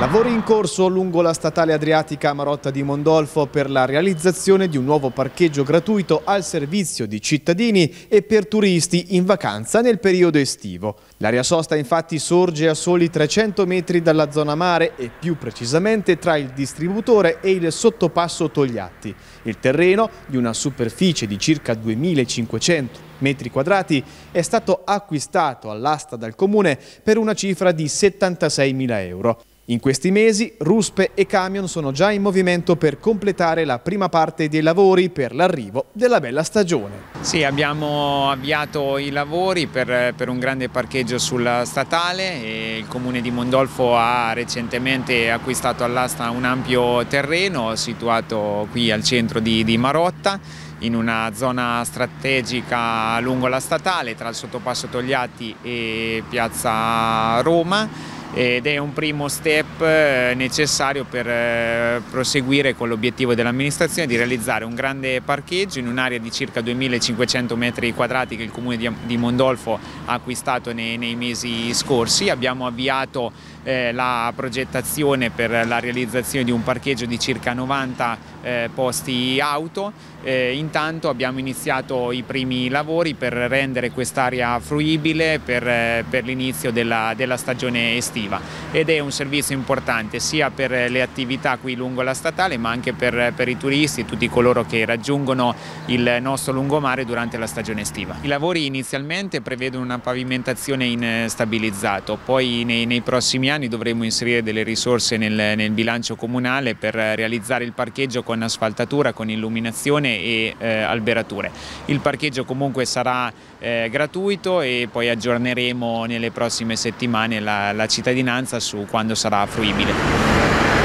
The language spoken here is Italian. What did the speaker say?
Lavori in corso lungo la statale adriatica Marotta di Mondolfo per la realizzazione di un nuovo parcheggio gratuito al servizio di cittadini e per turisti in vacanza nel periodo estivo. L'area sosta infatti sorge a soli 300 metri dalla zona mare e più precisamente tra il distributore e il sottopasso Togliatti. Il terreno, di una superficie di circa 2500 metri quadrati, è stato acquistato all'asta dal comune per una cifra di 76.000 euro. In questi mesi Ruspe e Camion sono già in movimento per completare la prima parte dei lavori per l'arrivo della bella stagione. Sì, abbiamo avviato i lavori per, per, un grande parcheggio sulla statale il comune di Mondolfo ha recentemente acquistato all'asta un ampio terreno situato qui al centro di, di Marotta in una zona strategica lungo la statale tra il sottopasso Togliatti e piazza Roma ed è un primo step eh, necessario per eh, proseguire con l'obiettivo dell'amministrazione di realizzare un grande parcheggio in un'area di circa 2500 metri quadrati che il comune di Mondolfo ha acquistato nei, nei mesi scorsi. Abbiamo avviato eh, la progettazione per la realizzazione di un parcheggio di circa 90 eh, posti auto. Eh, intanto abbiamo iniziato i primi lavori per rendere quest'area fruibile per, eh, per l'inizio della, della, stagione estiva ed è un servizio importante sia per le attività qui lungo la statale ma anche per, per i turisti e tutti coloro che raggiungono il nostro lungomare durante la stagione estiva. I lavori inizialmente prevedono una pavimentazione in eh, stabilizzato, poi nei, nei prossimi anni dovremo inserire delle risorse nel, nel, bilancio comunale per realizzare il parcheggio con asfaltatura, con illuminazione e eh, alberature. Il parcheggio comunque sarà eh, gratuito e poi aggiorneremo nelle prossime settimane la, la cittadinanza su quando sarà fruibile.